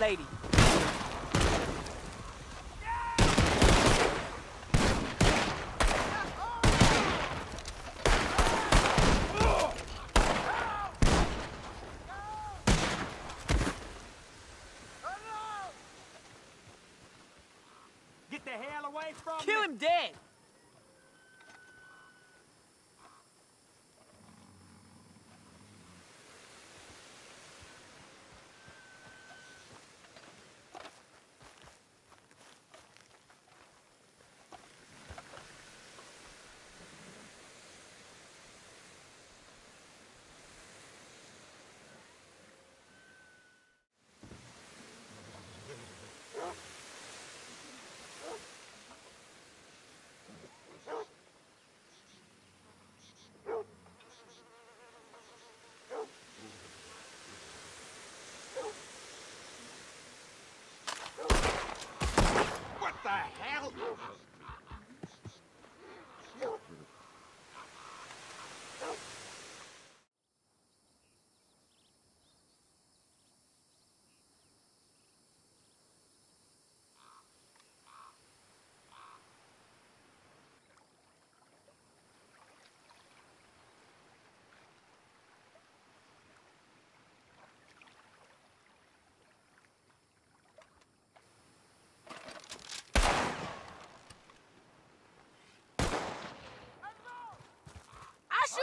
lady! Get the hell away from Kill me! him dead!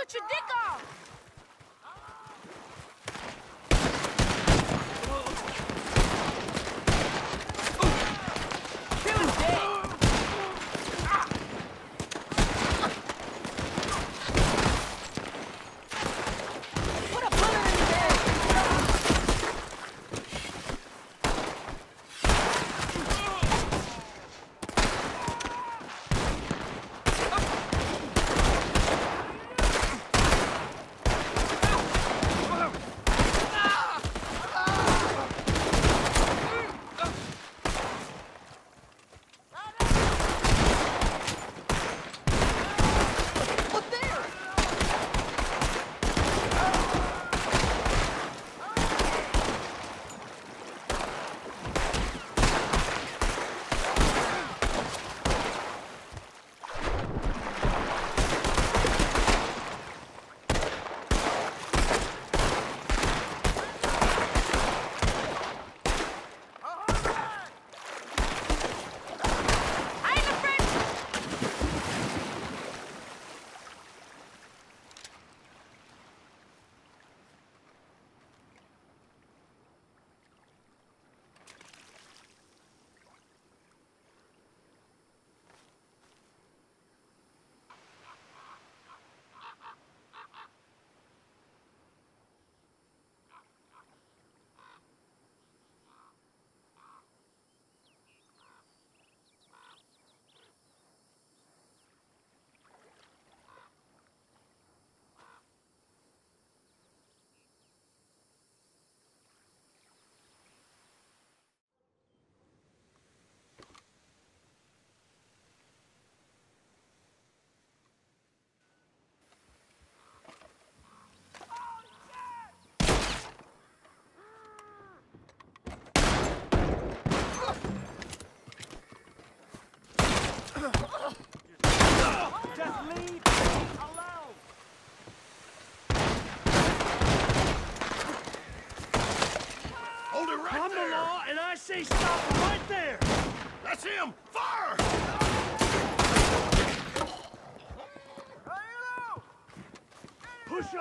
Cut your dick off!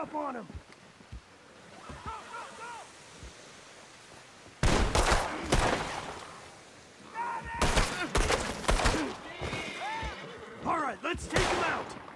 Up on him! All right, let's take him out!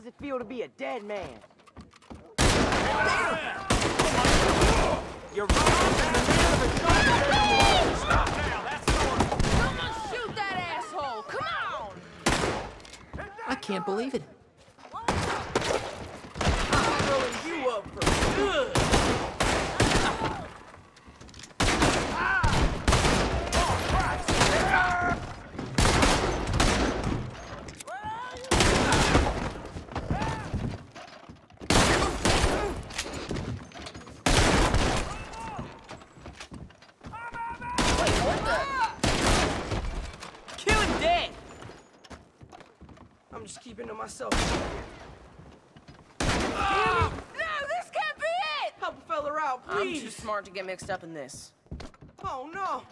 How's it feel to be a dead man? You're wrong, and the man of the shoulder Stop now, that's. Someone shoot that asshole! Come on! I can't believe it. I'm throwing you up for good. Kill him dead. I'm just keeping to myself. No, this can't be it! Help a fella out, please. I'm too smart to get mixed up in this. Oh no.